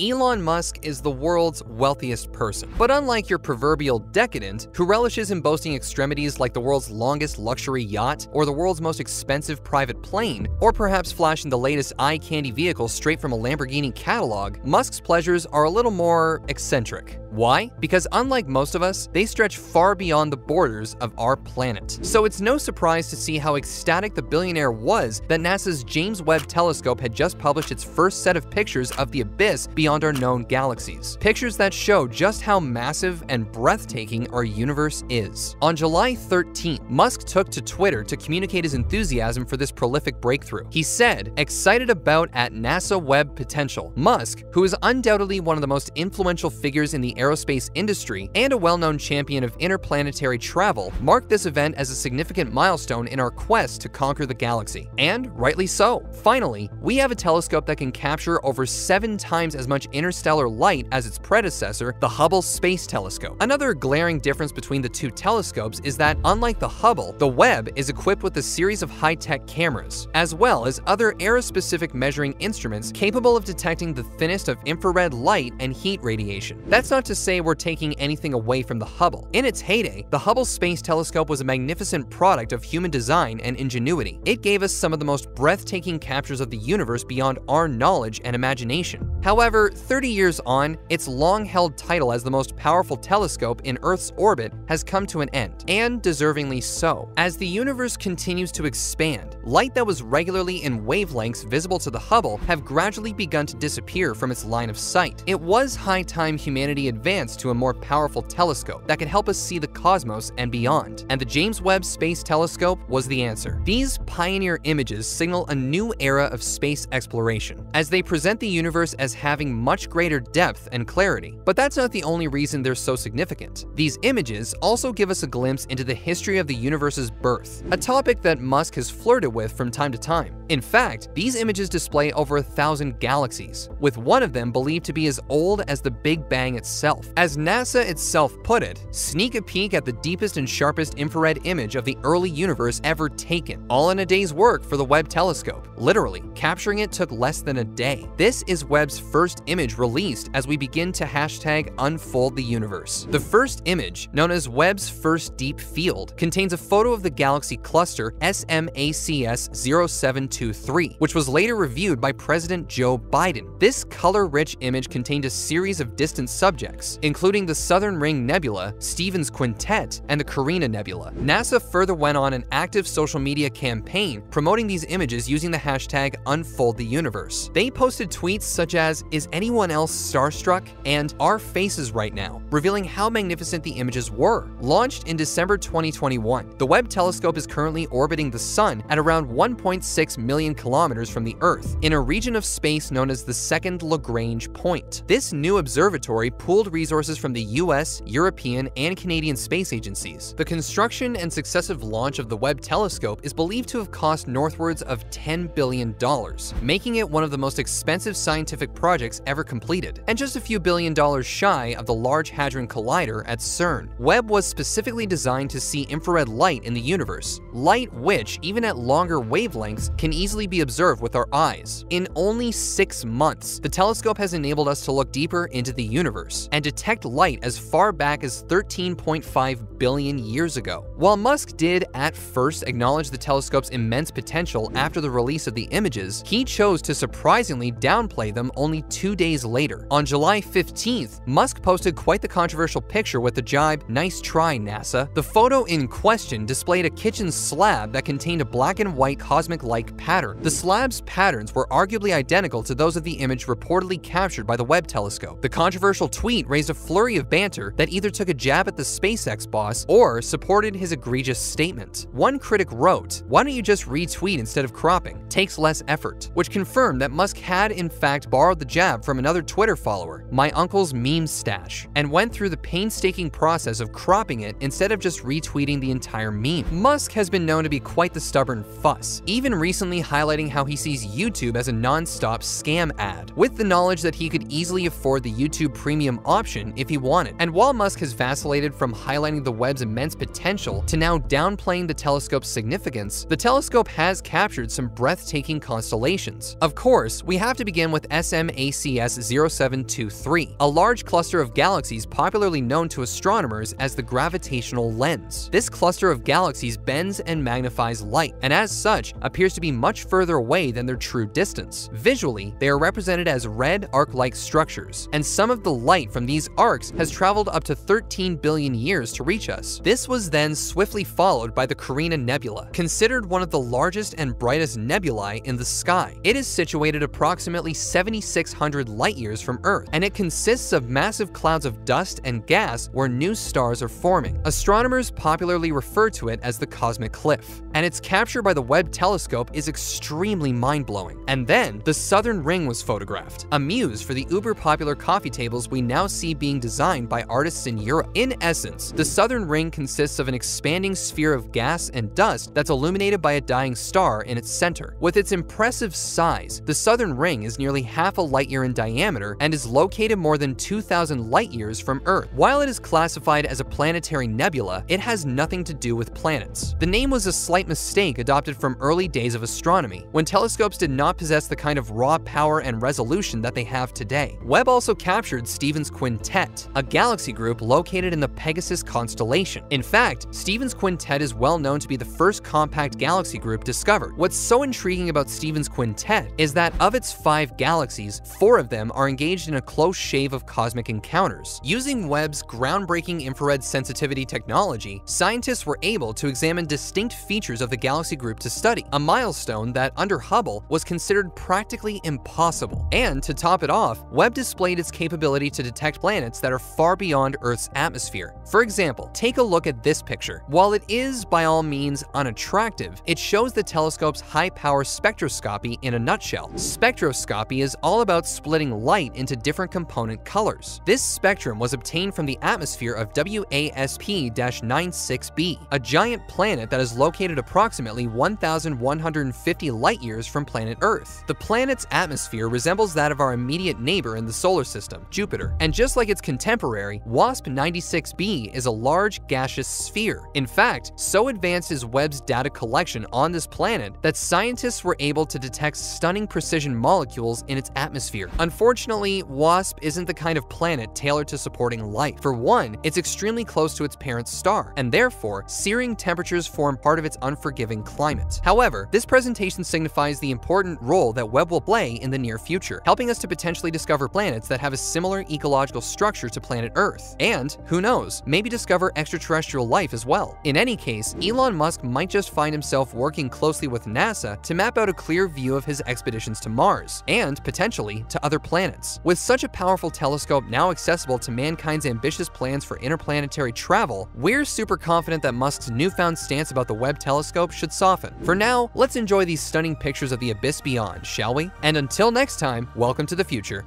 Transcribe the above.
Elon Musk is the world's wealthiest person. But unlike your proverbial decadent, who relishes in boasting extremities like the world's longest luxury yacht, or the world's most expensive private plane, or perhaps flashing the latest eye candy vehicle straight from a Lamborghini catalog, Musk's pleasures are a little more eccentric. Why? Because unlike most of us, they stretch far beyond the borders of our planet. So it's no surprise to see how ecstatic the billionaire was that NASA's James Webb Telescope had just published its first set of pictures of the abyss beyond our known galaxies. Pictures that show just how massive and breathtaking our universe is. On July 13th, Musk took to Twitter to communicate his enthusiasm for this prolific breakthrough. He said, excited about at NASA Webb potential. Musk, who is undoubtedly one of the most influential figures in the aerospace industry and a well-known champion of interplanetary travel, marked this event as a significant milestone in our quest to conquer the galaxy. And rightly so. Finally, we have a telescope that can capture over seven times as much interstellar light as its predecessor, the Hubble Space Telescope. Another glaring difference between the two telescopes is that, unlike the Hubble, the Webb is equipped with a series of high-tech cameras, as well as other era-specific measuring instruments capable of detecting the thinnest of infrared light and heat radiation. That's not to say we're taking anything away from the Hubble. In its heyday, the Hubble Space Telescope was a magnificent product of human design and ingenuity. It gave us some of the most breathtaking captures of the universe beyond our knowledge and imagination. However, 30 years on, its long-held title as the most powerful telescope in Earth's orbit has come to an end, and deservingly so. As the universe continues to expand, light that was regularly in wavelengths visible to the Hubble have gradually begun to disappear from its line of sight. It was high time humanity advanced to a more powerful telescope that could help us see the cosmos and beyond, and the James Webb Space Telescope was the answer. These pioneer images signal a new era of space exploration, as they present the universe as having much greater depth and clarity. But that's not the only reason they're so significant. These images also give us a glimpse into the history of the universe's birth, a topic that Musk has flirted with from time to time. In fact, these images display over a thousand galaxies, with one of them believed to be as old as the Big Bang itself. As NASA itself put it, sneak a peek at the deepest and sharpest infrared image of the early universe ever taken, all in a day's work for the Webb telescope. Literally, capturing it took less than a day. This is Webb's first image released as we begin to hashtag unfold the universe. The first image, known as Webb's first deep field, contains a photo of the galaxy cluster SMACS 0723, which was later reviewed by President Joe Biden. This color-rich image contained a series of distant subjects, including the Southern Ring Nebula, Stephan's Quintet, and the Carina Nebula. NASA further went on an active social media campaign promoting these images using the hashtag UnfoldTheUniverse. They posted tweets such as, is anyone else starstruck? And our faces right now, revealing how magnificent the images were. Launched in December 2021, the Webb telescope is currently orbiting the Sun at around 1.6 million kilometers from the Earth, in a region of space known as the Second Lagrange Point. This new observatory pooled resources from the US, European, and Canadian space agencies. The construction and successive launch of the Webb telescope is believed to have cost northwards of $10 billion, making it one of the most expensive scientific projects ever completed, and just a few billion dollars shy of the Large Hadron Collider at CERN. Webb was specifically designed to see infrared light in the universe, light which, even at longer wavelengths, can easily be observed with our eyes. In only six months, the telescope has enabled us to look deeper into the universe and detect light as far back as 13.5 billion years ago. While Musk did at first acknowledge the telescope's immense potential after the release of the images, he chose to surprisingly downplay them only two days later. On July 15th, Musk posted quite the controversial picture with the jibe, nice try NASA. The photo in question displayed a kitchen slab that contained a black and white cosmic-like pattern. The slab's patterns were arguably identical to those of the image reportedly captured by the Webb telescope. The controversial tweet raised a flurry of banter that either took a jab at the SpaceX boss or supported his egregious statement. One critic wrote, why don't you just retweet instead of cropping? Takes less effort, which confirmed that Musk had in fact borrowed the jab from another Twitter follower, my uncle's meme stash, and went through the painstaking process of cropping it instead of just retweeting the entire meme. Musk has been known to be quite the stubborn fuss, even recently highlighting how he sees YouTube as a non-stop scam ad. With the knowledge that he could easily afford the YouTube Premium option if he wanted. And while Musk has vacillated from highlighting the Webb's immense potential to now downplaying the telescope's significance, the telescope has captured some breathtaking constellations. Of course, we have to begin with SMACS 0723, a large cluster of galaxies popularly known to astronomers as the gravitational lens. This cluster of galaxies bends and magnifies light, and as such, appears to be much further away than their true distance. Visually, they are represented as red arc-like structures, and some of the light from these arcs has traveled up to 13 billion years to reach us. This was then swiftly followed by the Carina Nebula, considered one of the largest and brightest nebulae in the sky. It is situated approximately 7,600 light-years from Earth, and it consists of massive clouds of dust and gas where new stars are forming. Astronomers popularly refer to it as the cosmic cliff, and its capture by the Webb telescope is extremely mind-blowing. And then, the southern ring was photographed, a muse for the uber-popular coffee tables we now see being designed by artists in Europe. In essence, the southern ring consists of an expanding sphere of gas and dust that's illuminated by a dying star in its center. With its impressive size, the southern ring is nearly half a light year in diameter and is located more than 2,000 light years from Earth. While it is classified as a planetary nebula, it has nothing to do with planets. The name was a slight mistake adopted from early days of astronomy, when telescopes did not possess the kind of raw power and resolution that they have today. Webb also captured Stephan's Quintet, a galaxy group located in the Pegasus constellation. In fact, Stephan's Quintet is well known to be the first compact galaxy group discovered. What's so intriguing about Stephan's Quintet is that of its five galaxies, four of them are engaged in a close shave of cosmic encounters. Using Webb's groundbreaking infrared sensitivity technology, scientists were able to examine distinct features of the galaxy group to study, a milestone that under Hubble was considered practically impossible. And to top it off, Webb displayed its capability to detect planets that are far beyond Earth's atmosphere. For example, take a look at this picture. While it is by all means unattractive, it shows the telescope's high-power spectroscopy in a nutshell. Spectroscopy is all about splitting light into different component colors. This spectrum was obtained from the atmosphere of WASP-96b, a giant planet that is located approximately 1,150 light-years from planet Earth. The planet's atmosphere resembles that of our immediate neighbor in the solar system, Jupiter, and just like its contemporary, WASP-96b is a large gaseous sphere. In fact, so advanced is Webb's data collection on this planet that scientists were able to detect stunning precision molecules in its atmosphere. Unfortunately, WASP isn't the kind of planet tailored to supporting life. For one, it's extremely close to its parent star, and therefore, searing temperatures form part of its unforgiving climate. However, this presentation signifies the important role that Webb will play in the near future, helping us to potentially discover planets that have a similar ecological structure to planet Earth. And, who knows, maybe discover extraterrestrial life as well. In any case, Elon Musk might just find himself working closely with NASA to map out a clear view of his expeditions to Mars, and potentially to other planets. With such a powerful telescope now accessible to mankind's ambitious plans for interplanetary travel, we're super confident that Musk's newfound stance about the Webb telescope should soften. For now, let's enjoy these stunning pictures of the abyss beyond, shall we? And until next time, welcome to the future.